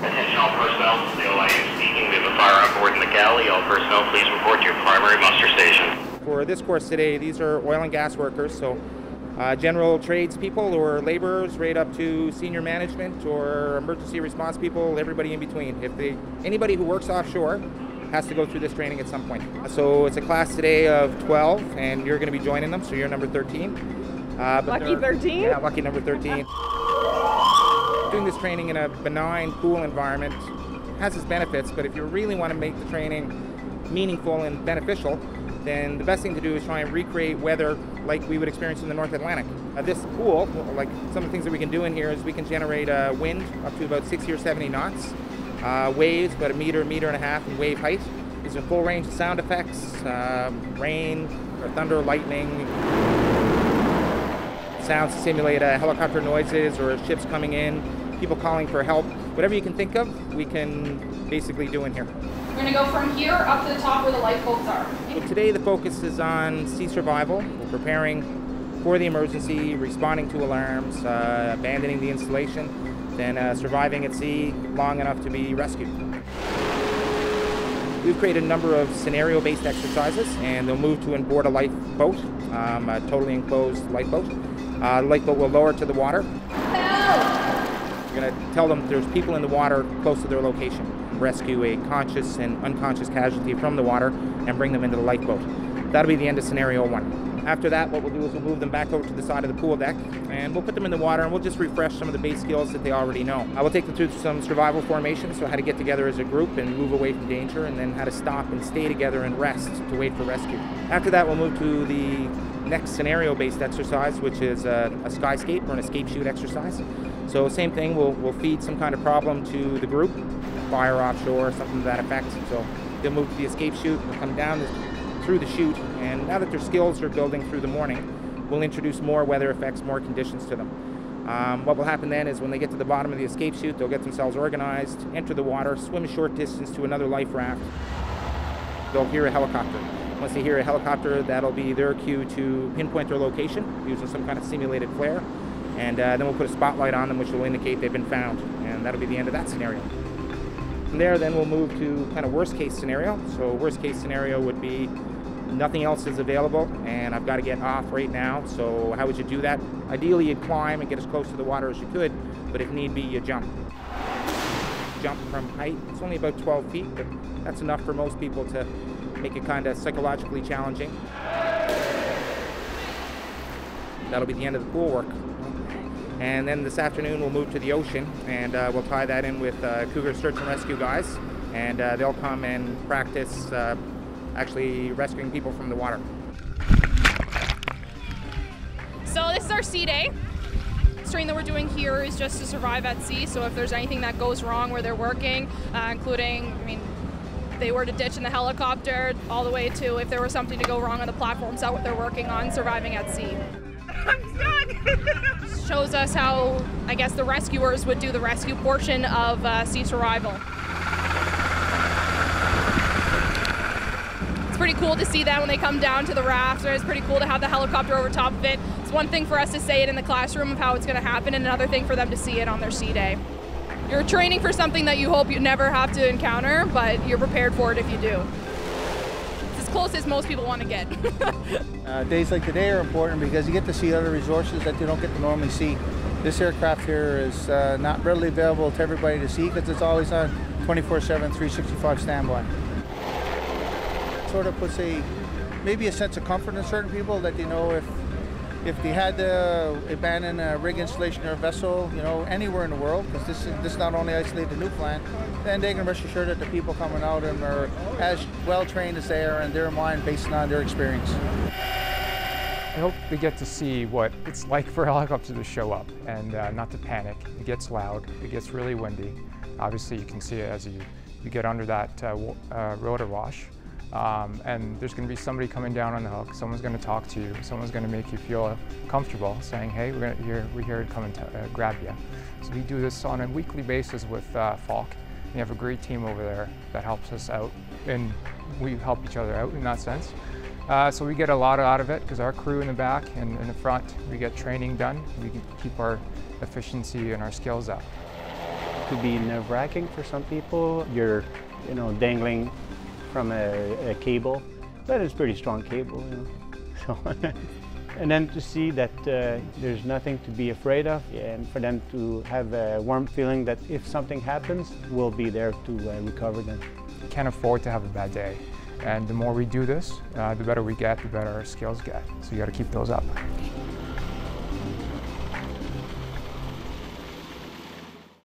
Attention all personnel, the OIM speaking. We have a fire on board in the galley. All personnel, please report to your primary muster station. For this course today, these are oil and gas workers, so uh, general tradespeople or laborers, right up to senior management or emergency response people, everybody in between. If they, anybody who works offshore has to go through this training at some point. So it's a class today of 12, and you're going to be joining them, so you're number 13. Uh, lucky 13? Yeah, lucky number 13. Doing this training in a benign pool environment has its benefits, but if you really want to make the training meaningful and beneficial, then the best thing to do is try and recreate weather like we would experience in the North Atlantic. Uh, this pool, like some of the things that we can do in here is we can generate a wind up to about 60 or 70 knots, uh, waves about a meter, meter and a half in wave height. These are full range of sound effects, uh, rain, or thunder, lightning, sounds to simulate uh, helicopter noises or ships coming in, people calling for help. Whatever you can think of, we can basically do in here. We're going to go from here up to the top where the lifeboats are. So today the focus is on sea survival. We're preparing for the emergency, responding to alarms, uh, abandoning the installation, then uh, surviving at sea long enough to be rescued. We've created a number of scenario-based exercises, and they'll move to and board a lifeboat, um, a totally enclosed lifeboat. Uh, the lifeboat will lower to the water. We're going to tell them there's people in the water close to their location rescue a conscious and unconscious casualty from the water and bring them into the lifeboat. That'll be the end of scenario one. After that, what we'll do is we'll move them back over to the side of the pool deck and we'll put them in the water and we'll just refresh some of the base skills that they already know. I will take them through some survival formations, so how to get together as a group and move away from danger, and then how to stop and stay together and rest to wait for rescue. After that, we'll move to the next scenario based exercise, which is a, a skyscape or an escape chute exercise. So, same thing, we'll, we'll feed some kind of problem to the group fire offshore, something to that effect. So they'll move to the escape chute, they'll come down through the chute, and now that their skills are building through the morning, we'll introduce more weather effects, more conditions to them. Um, what will happen then is when they get to the bottom of the escape chute, they'll get themselves organized, enter the water, swim a short distance to another life raft. They'll hear a helicopter. Once they hear a helicopter, that'll be their cue to pinpoint their location using some kind of simulated flare. And uh, then we'll put a spotlight on them, which will indicate they've been found. And that'll be the end of that scenario. From there, then we'll move to kind of worst case scenario. So worst case scenario would be nothing else is available and I've got to get off right now. So how would you do that? Ideally, you'd climb and get as close to the water as you could, but if need be, you jump. Jump from height. It's only about 12 feet, but that's enough for most people to make it kind of psychologically challenging. That'll be the end of the pool work. And then this afternoon we'll move to the ocean and uh, we'll tie that in with uh, Cougar Search and Rescue guys. And uh, they'll come and practice uh, actually rescuing people from the water. So this is our sea day. The training that we're doing here is just to survive at sea. So if there's anything that goes wrong where they're working, uh, including, I mean, they were to ditch in the helicopter, all the way to if there was something to go wrong on the platforms that what they're working on, surviving at sea. I'm stuck. Shows us how, I guess, the rescuers would do the rescue portion of uh, sea survival. It's pretty cool to see that when they come down to the raft. It's pretty cool to have the helicopter over top of it. It's one thing for us to say it in the classroom of how it's going to happen, and another thing for them to see it on their sea day. You're training for something that you hope you never have to encounter, but you're prepared for it if you do It's as close as most people want to get. uh, days like today are important because you get to see other resources that you don't get to normally see. This aircraft here is uh, not readily available to everybody to see because it's always on 24-7, 365 standby. It sort of puts a maybe a sense of comfort in certain people that you know if if they had to abandon a rig installation or a vessel, you know, anywhere in the world, because this is this not only isolated to Newfoundland, then they can rest assured that the people coming out and are as well trained as they are in their mind based on their experience. I hope we get to see what it's like for a helicopter to show up and uh, not to panic. It gets loud, it gets really windy. Obviously you can see it as you, you get under that uh, uh, rotor wash. Um, and there's going to be somebody coming down on the hook. Someone's going to talk to you. Someone's going to make you feel comfortable, saying, "Hey, we're, here, we're here to come and uh, grab you." So we do this on a weekly basis with uh, Falck. We have a great team over there that helps us out, and we help each other out in that sense. Uh, so we get a lot out of it because our crew in the back and in the front, we get training done. We can keep our efficiency and our skills up. It could be nerve-wracking for some people. You're, you know, dangling from a, a cable, but it's pretty strong cable, you know. So, and then to see that uh, there's nothing to be afraid of, and for them to have a warm feeling that if something happens, we'll be there to uh, recover them. Can't afford to have a bad day. And the more we do this, uh, the better we get, the better our skills get. So you got to keep those up.